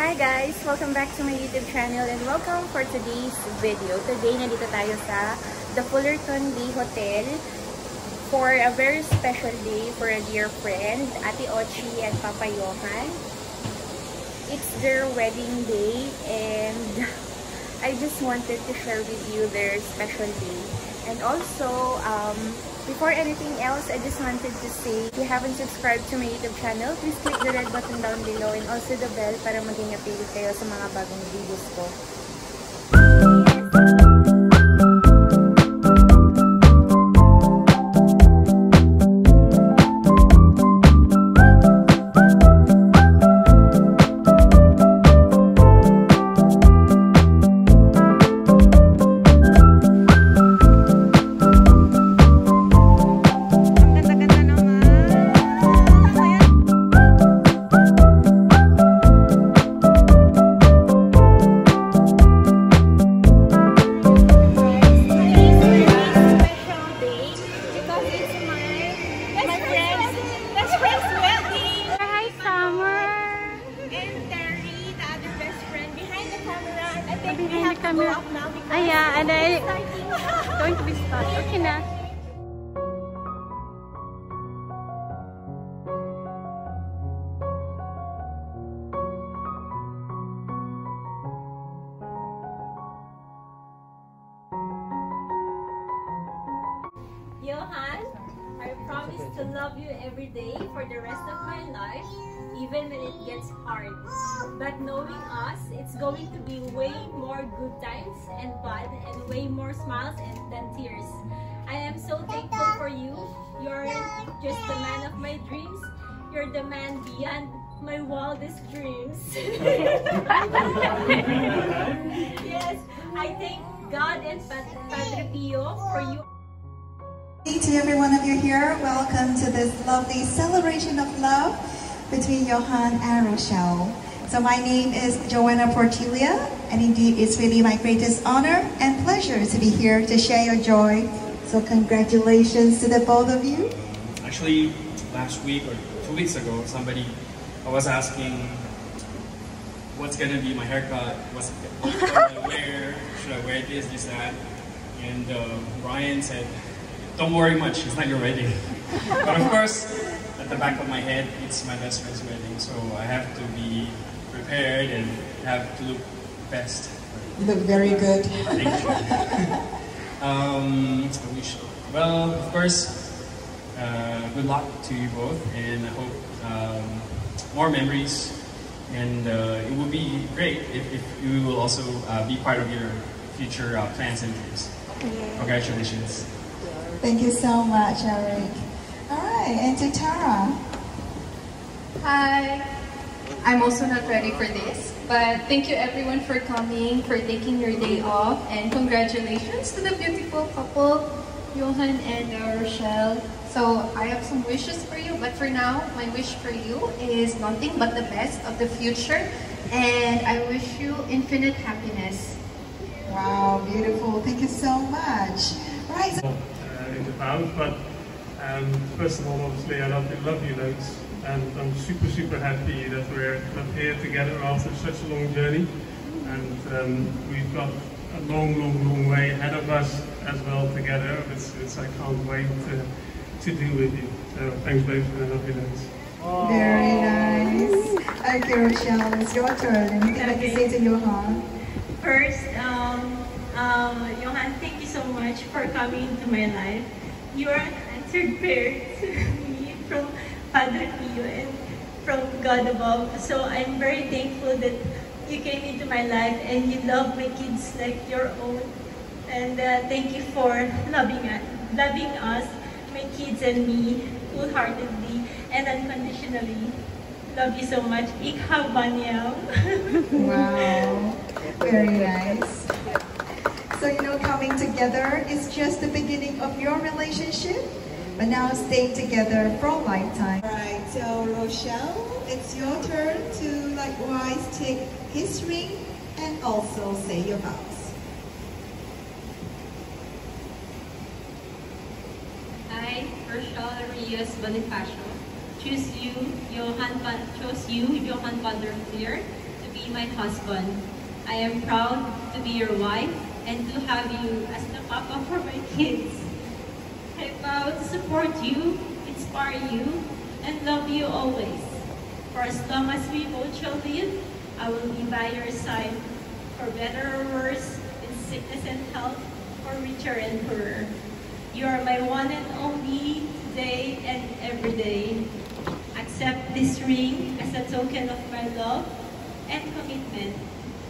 Hi guys! Welcome back to my YouTube channel and welcome for today's video. Today, nandito tayo sa The Fullerton Bay Hotel for a very special day for a dear friend, Ate Ochi and Papa Johan. It's their wedding day and I just wanted to share with you their special day. And also, um, Before anything else, I just wanted to say, if you haven't subscribed to my YouTube channel, please click the red button down below and also the bell para maging updated kayo sa mga bagong videos ko. Johan, I promise to love you every day for the rest of my life, even when it gets hard. But knowing us, it's going to be way more good times and bad and way more smiles and, than tears. I am so thankful for you. You're just the man of my dreams. You're the man beyond my wildest dreams. yes, I thank God and Padre Pio for you. To every one of you here, welcome to this lovely celebration of love between Johan and Rochelle. So my name is Joanna Portilia, and indeed it's really my greatest honor and pleasure to be here to share your joy. So congratulations to the both of you. Actually, last week or two weeks ago, somebody, I was asking what's gonna be my haircut, what's what I wear, should I wear this, this, that, and uh, Ryan said, don't worry much, it's not your wedding. but of course, the back of my head, it's my best friend's wedding, so I have to be prepared and have to look best. You look very good. Thank you. um, I wish, well, of course, uh, good luck to you both, and I hope um, more memories, and uh, it would be great if, if you will also uh, be part of your future uh, plans and dreams. Congratulations. Thank you so much, Eric. All right, and to Tara. Hi. I'm also not ready for this, but thank you everyone for coming, for taking your day off, and congratulations to the beautiful couple, Johan and Rochelle. So I have some wishes for you, but for now, my wish for you is nothing but the best of the future, and I wish you infinite happiness. Wow, beautiful. Thank you so much. Right. Uh, in the house, but um, first of all, obviously, I love you, love you loads, and I'm super, super happy that we're up here together after such a long journey, and um, we've got a long, long, long way ahead of us as well together. It's, it's I can't wait to, to do with you. So thanks, babes, and I love you loads. Very nice. Okay, Rochelle, it's your turn. Anything okay. like to say to Johan? First, um, um, Johan, thank you so much for coming into my life. You are an answered prayer to me from Padre Pio and from God above. So I'm very thankful that you came into my life and you love my kids like your own. And uh, thank you for loving us, loving us, my kids and me, wholeheartedly and unconditionally. Love you so much. Ik hou. Wow. Very nice. So, you know, coming together is just the beginning of your relationship, but now staying together for a lifetime. Right, so Rochelle, it's your turn to likewise take his ring and also say your vows. I, Rochelle Rios Bonifacio, choose you, Johan, chose you, Johan van der Flier, to be be my husband. I am proud to be your wife and to have you as the papa for my kids. Support you, inspire you, and love you always. For as long as we both shall live, I will be by your side, for better or worse, in sickness and health, for richer and poorer. You are my one and only today and every day. Accept this ring as a token of my love and commitment.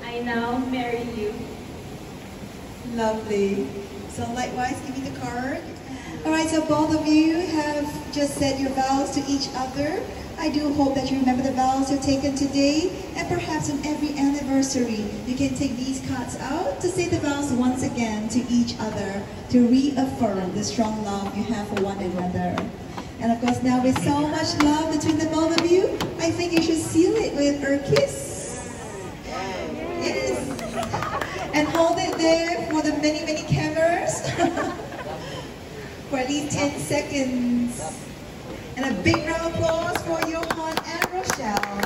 I now marry you. Lovely. So likewise, give me the card. All right, so both of you have just said your vows to each other. I do hope that you remember the vows you've taken today, and perhaps on every anniversary, you can take these cards out to say the vows once again to each other, to reaffirm the strong love you have for one another. And of course, now with so much love between the both of you, I think you should seal it with a kiss. Yes. And hold it there for the many, many cameras. for at least 10 seconds. And a big round of applause for Johan and Rochelle.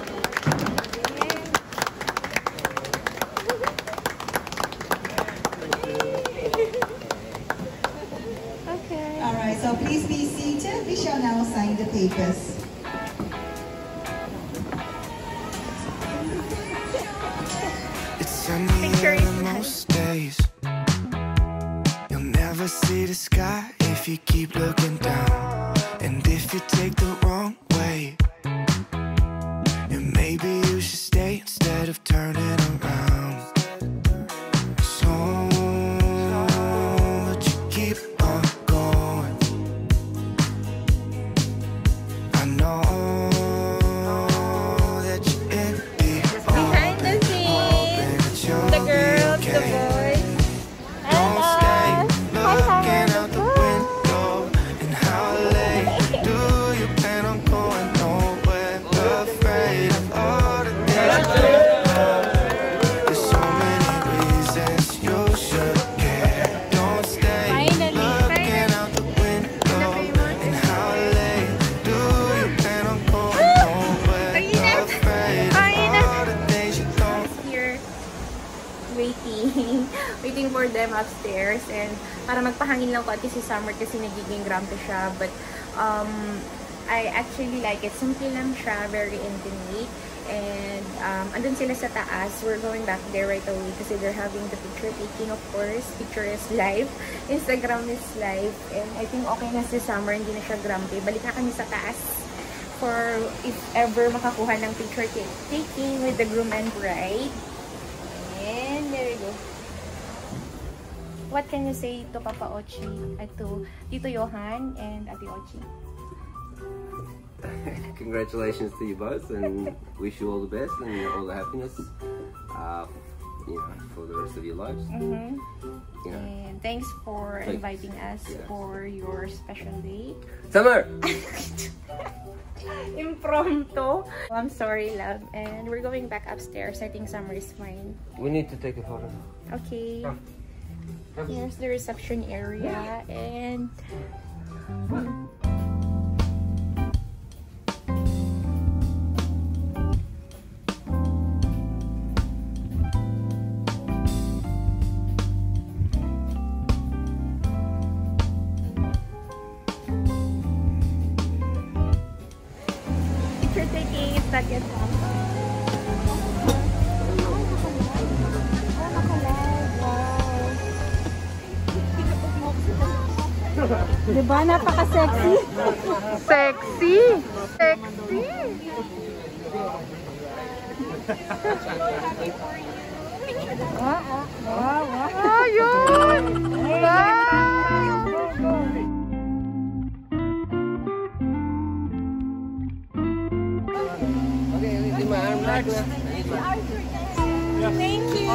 Okay. All right, so please be seated. We shall now sign the papers. It's sunny Picture is most days. You'll never see the sky if you keep looking down. And if you take the wrong way, waiting waiting for them upstairs. And para magpahangin lang konti si Summer kasi nagiging grumpy siya. But um I actually like it. Simple lang siya very intimate. And um andun sila sa taas. We're going back there right away kasi they're having the picture taking of course. Picture is live. Instagram is live. And I think okay na si Summer hindi na siya grumpy. Balik na kami sa taas for if ever makakuha ng picture ta- taking with the groom and bride. And there you go. What can you say to Papa Ochie, at to Tito Johan and Ate Ochie? Congratulations to you both and wish you all the best and all the happiness uh, you know, for the rest of your lives. Mm-hmm. Know. And thanks for Thanks. inviting us Yeah. for your special day. Summer! Impromptu. I'm sorry, love. And we're going back upstairs. I think Summer is fine. We need to take a photo. Okay. Come. Come. Here's the reception area and lagyan mo. Diba? Napaka-sexy. Sexy! Sexy! Wow, wow. Ayun! My arm back. Thank you!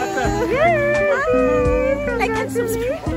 Like and subscribe!